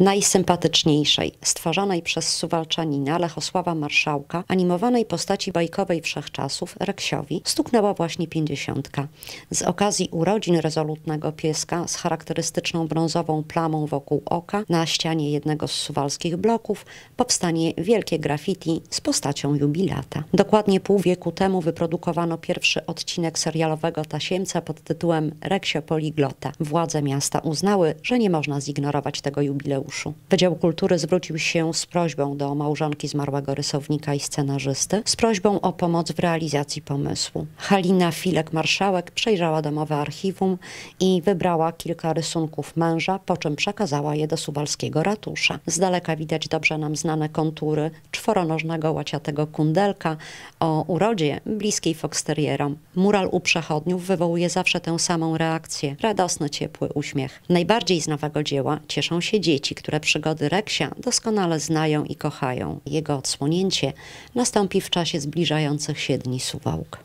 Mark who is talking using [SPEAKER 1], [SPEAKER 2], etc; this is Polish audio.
[SPEAKER 1] najsympatyczniejszej, stworzonej przez Suwalczanina Lechosława Marszałka, animowanej postaci bajkowej wszechczasów, Reksiowi, stuknęła właśnie pięćdziesiątka. Z okazji urodzin rezolutnego pieska z charakterystyczną brązową plamą wokół oka na ścianie jednego z suwalskich bloków powstanie wielkie graffiti z postacią jubilata. Dokładnie pół wieku temu wyprodukowano pierwszy odcinek serialowego tasiemca pod tytułem Reksio Poliglota. Władze miasta uznały, że nie można zignorować tego jubileuszu. Wydział Kultury zwrócił się z prośbą do małżonki zmarłego rysownika i scenarzysty, z prośbą o pomoc w realizacji pomysłu. Halina Filek-Marszałek przejrzała domowe archiwum i wybrała kilka rysunków męża, po czym przekazała je do suwalskiego ratusza. Z daleka widać dobrze nam znane kontury czworonożnego łaciatego kundelka o urodzie bliskiej foxterierom. Mural u przechodniów wywołuje zawsze tę samą reakcję. Radosny, ciepły uśmiech. Najbardziej z nowego dzieła cieszą się dzieci, które przygody Reksia doskonale znają i kochają. Jego odsłonięcie nastąpi w czasie zbliżających się dni Suwałk.